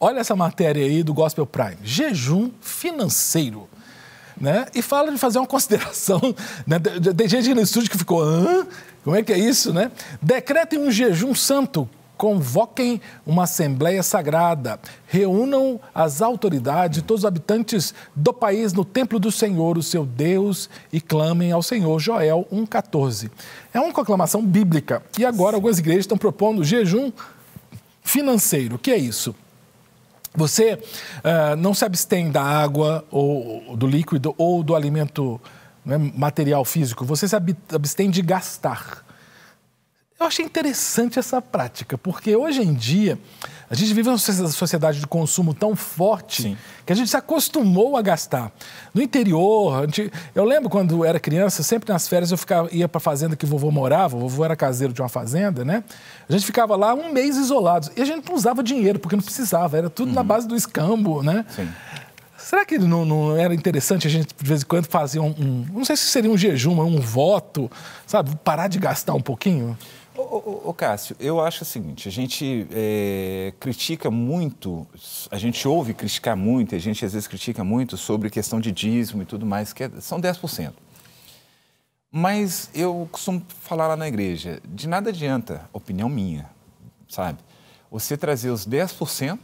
Olha essa matéria aí do Gospel Prime. Jejum financeiro. Né? E fala de fazer uma consideração. Né? Tem gente no estúdio que ficou, Hã? como é que é isso, né? Decretem um jejum santo convoquem uma assembleia sagrada, reúnam as autoridades, todos os habitantes do país no templo do Senhor, o seu Deus, e clamem ao Senhor. Joel 1,14. É uma proclamação bíblica. E agora algumas igrejas estão propondo jejum financeiro. O que é isso? Você uh, não se abstém da água, ou do líquido, ou do alimento né, material físico. Você se abstém de gastar. Eu achei interessante essa prática, porque hoje em dia a gente vive uma sociedade de consumo tão forte Sim. que a gente se acostumou a gastar. No interior, gente, eu lembro quando era criança, sempre nas férias eu ficava, ia para a fazenda que vovô morava, o vovô era caseiro de uma fazenda, né? A gente ficava lá um mês isolados e a gente não usava dinheiro, porque não precisava, era tudo uhum. na base do escambo, né? Sim. Será que não, não, era interessante a gente, de vez em quando, fazer um, um, Não sei se seria um jejum, um voto, sabe? Parar de gastar um pouquinho? Ô, Cássio, eu acho o seguinte, a gente é, critica muito, a gente ouve criticar muito, a gente às vezes critica muito sobre questão de dízimo e tudo mais, que é, são 10%. Mas eu costumo falar lá na igreja, de nada adianta, opinião minha, sabe? Você trazer os 10%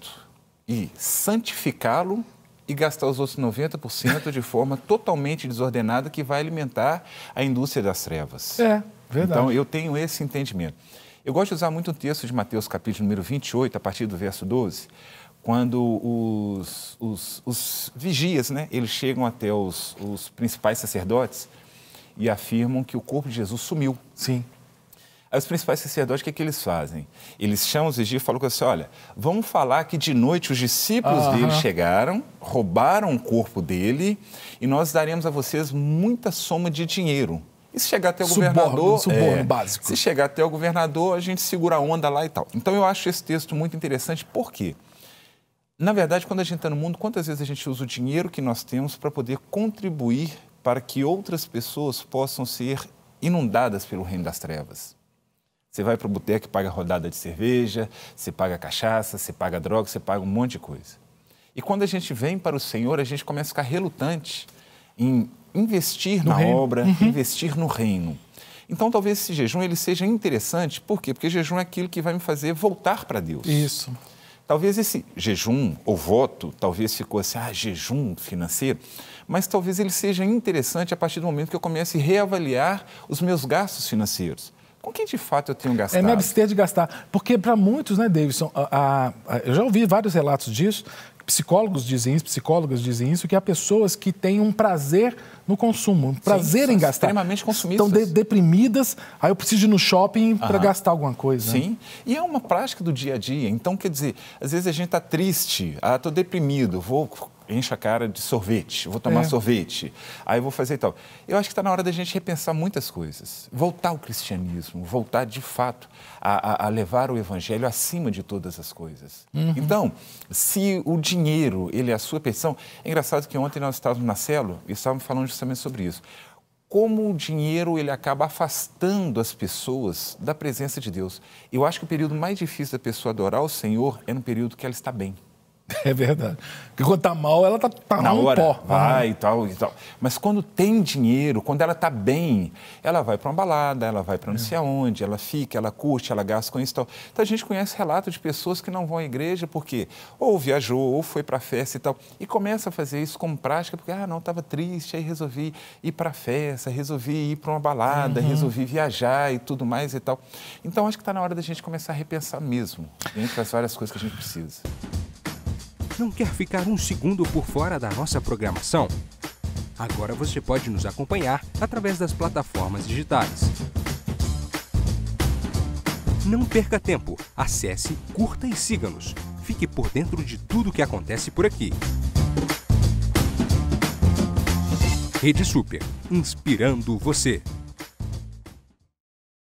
e santificá-lo e gastar os outros 90% de forma totalmente desordenada que vai alimentar a indústria das trevas. É. Verdade. Então, eu tenho esse entendimento. Eu gosto de usar muito o texto de Mateus, capítulo número 28, a partir do verso 12, quando os, os, os vigias, né, eles chegam até os, os principais sacerdotes e afirmam que o corpo de Jesus sumiu. Sim. Aí os principais sacerdotes, o que, é que eles fazem? Eles chamam os vigias e falam assim, olha, vamos falar que de noite os discípulos dele chegaram, roubaram o corpo dele e nós daremos a vocês muita soma de dinheiro e se chegar até o suborno, governador. Suborno é, básico. Se chegar até o governador, a gente segura a onda lá e tal. Então eu acho esse texto muito interessante, por quê? Na verdade, quando a gente está no mundo, quantas vezes a gente usa o dinheiro que nós temos para poder contribuir para que outras pessoas possam ser inundadas pelo reino das trevas? Você vai para o boteco e paga rodada de cerveja, você paga cachaça, você paga droga, você paga um monte de coisa. E quando a gente vem para o Senhor, a gente começa a ficar relutante em investir no na reino. obra, uhum. investir no reino. Então, talvez esse jejum ele seja interessante, por quê? Porque jejum é aquilo que vai me fazer voltar para Deus. Isso. Talvez esse jejum ou voto, talvez ficou assim, ah, jejum financeiro, mas talvez ele seja interessante a partir do momento que eu comece a reavaliar os meus gastos financeiros. Com que de fato eu tenho gastado? É me abster de gastar. Porque para muitos, né, Davidson, a, a, eu já ouvi vários relatos disso, psicólogos dizem isso, psicólogas dizem isso, que há pessoas que têm um prazer no consumo, um prazer Sim, em gastar. Extremamente consumistas. Estão de, deprimidas, aí eu preciso ir no shopping para gastar alguma coisa. Sim, né? e é uma prática do dia a dia. Então, quer dizer, às vezes a gente está triste, ah, estou deprimido, vou enche a cara de sorvete, vou tomar é. sorvete, aí vou fazer e tal. Eu acho que está na hora da gente repensar muitas coisas, voltar ao cristianismo, voltar de fato a, a, levar o evangelho acima de todas as coisas. Uhum. Então, se o dinheiro ele é a sua petição, é engraçado que ontem nós estávamos na célula e estávamos falando justamente sobre isso. Como o dinheiro ele acaba afastando as pessoas da presença de Deus. Eu acho que o período mais difícil da pessoa adorar o Senhor é no período que ela está bem. É verdade. Porque quando tá mal, ela tá, tá Na hora, pó. Vai e tal e tal. Mas quando tem dinheiro, quando ela tá bem, ela vai para uma balada, ela vai para não sei aonde, ela fica, ela curte, ela gasta com isso e tal. Então a gente conhece relatos de pessoas que não vão à igreja porque ou viajou, ou foi para festa e tal. E começa a fazer isso como prática, porque, ah, não, estava triste, aí resolvi ir para festa, resolvi ir para uma balada, uhum. resolvi viajar e tudo mais e tal. Então acho que está na hora da gente começar a repensar mesmo, entre as várias coisas que a gente precisa. Não quer ficar um segundo por fora da nossa programação? Agora você pode nos acompanhar através das plataformas digitais. Não perca tempo. Acesse, curta e siga-nos. Fique por dentro de tudo o que acontece por aqui. Rede Super, inspirando você.